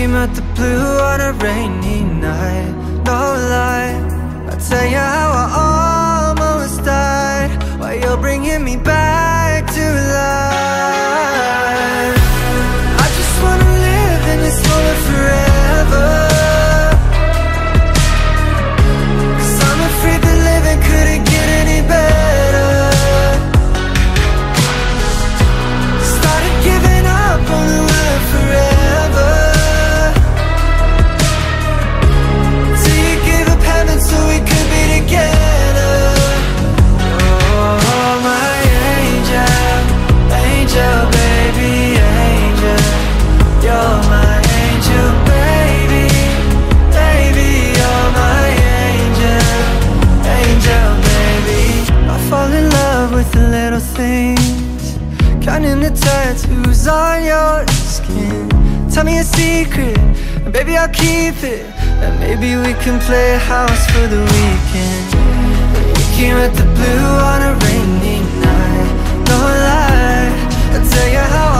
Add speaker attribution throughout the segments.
Speaker 1: came out the blue on a rainy night. No lie, I'll tell you how I almost died. While you're bringing me back to life tattoos on your skin. Tell me a secret, and baby I'll keep it. And maybe we can play house for the weekend. We came at the blue on a rainy night. No lie, I'll tell you how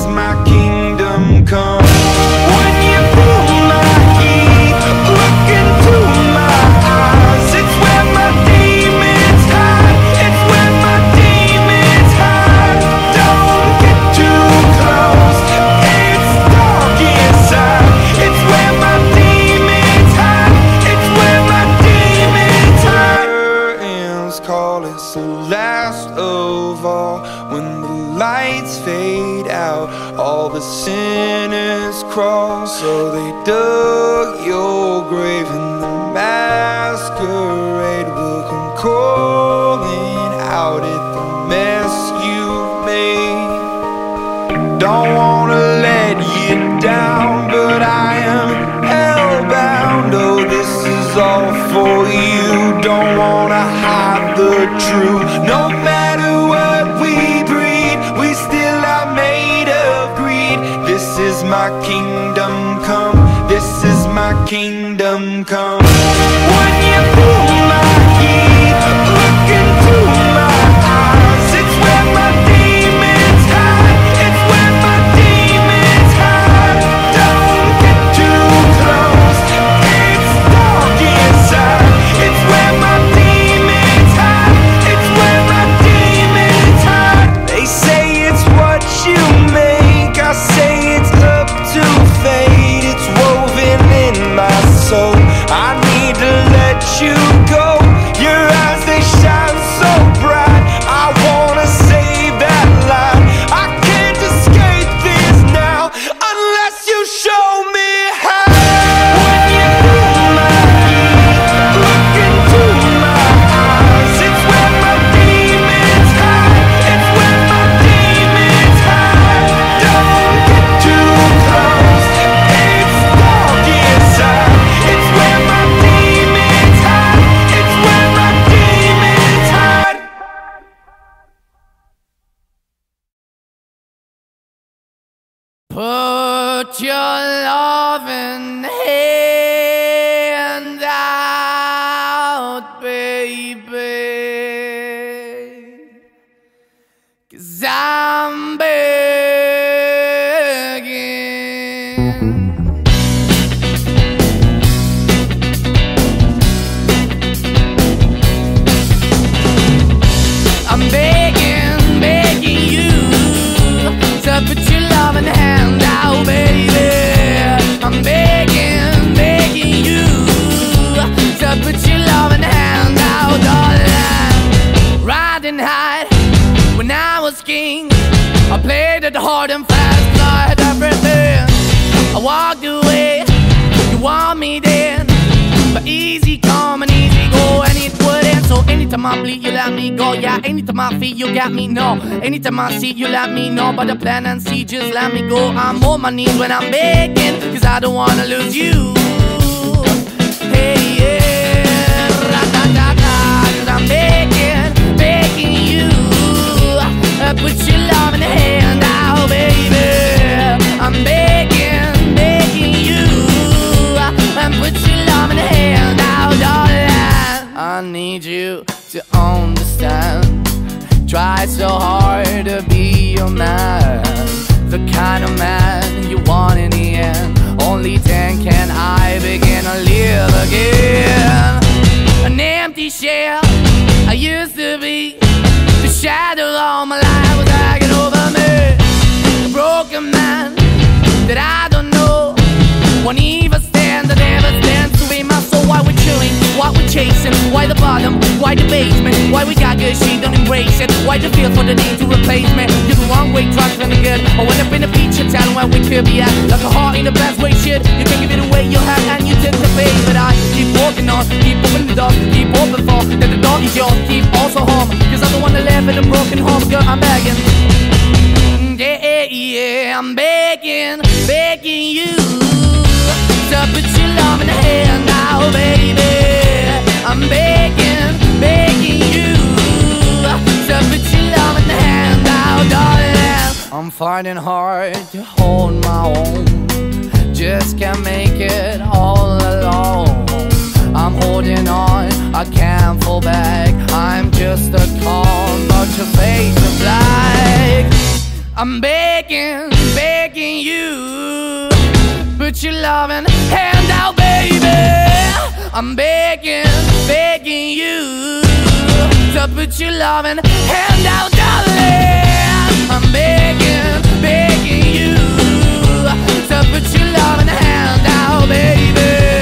Speaker 2: fade out. All the sinners cross, so they dug your grave, and the masquerade will come calling out at the mess you made. Don't wanna let you down, but I am hellbound. Oh, this is all for you. Don't wanna hide the truth. No.
Speaker 3: Put your loving hand out, baby. Cause I'm begging. I'm begging, begging you to put your loving hand hard and 'cause I had everything. I walked away, you want me then, but easy come and easy go, and it wouldn't. So anytime I bleed, you let me go. Yeah, anytime I feel, you got me. No, anytime I see, you let me know. But the plan and see, just let me go. I'm on my knees when I'm begging, cause I don't wanna lose you. Hey, yeah, cause your love in the hand. I'm begging, begging you. Put your love in the hand darling. I need you to understand. Try so hard to be your man, the kind of man you want in the end. Only then can I begin to live again. An empty shell I used to be. The shadow all my life Why the basement? Why we got good, she don't embrace it? Why the feel for the need to replace me? You're the wrong way, trying to good. I went up in the feature town where we could be at. Like a heart in the best way, shit. You can give it away, you have, and you take the pay. But I keep walking on, keep opening the door, keep open for that the door is yours. Keep also home, cause I'm the one that live in a broken home, girl. I'm begging. Yeah, yeah, I'm begging, begging you to put your love in the hand now, baby. I'm begging, I'm finding hard to hold my own, just can't make it all alone. I'm holding on, I can't fall back. I'm just a call, but your face is black. I'm begging, begging you. Put your loving hand out, baby. I'm begging, begging you. To put your loving hand out, darling. I'm begging, begging you. To put your loving hand out, baby.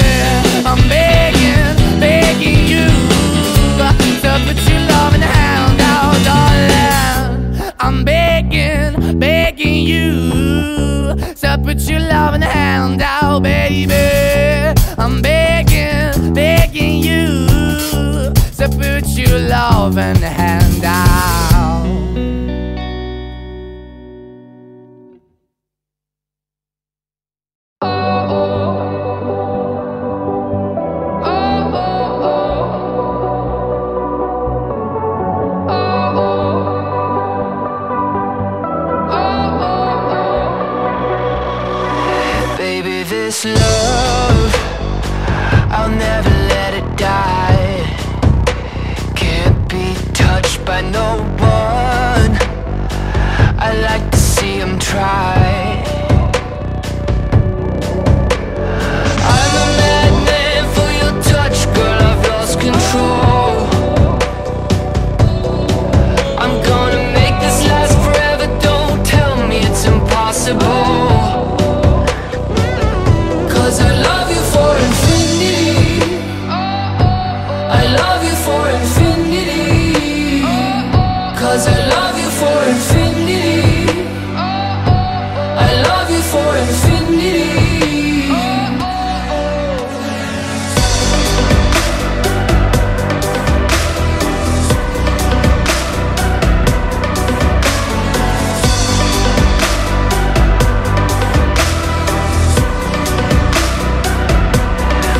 Speaker 3: Cause I love you for infinity. I love you for infinity.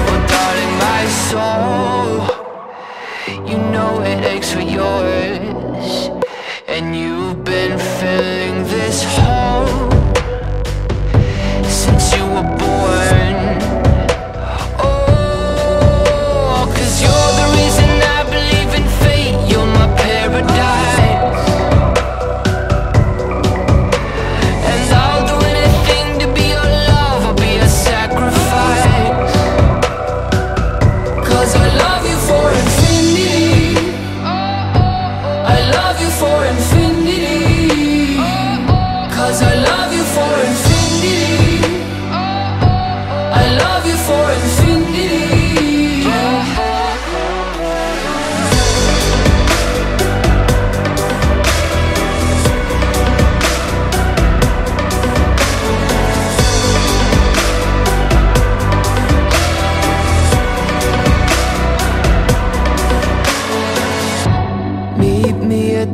Speaker 4: Oh, darling, my soul, you know it aches for yours, and you've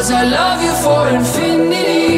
Speaker 3: Cause I love you for infinity.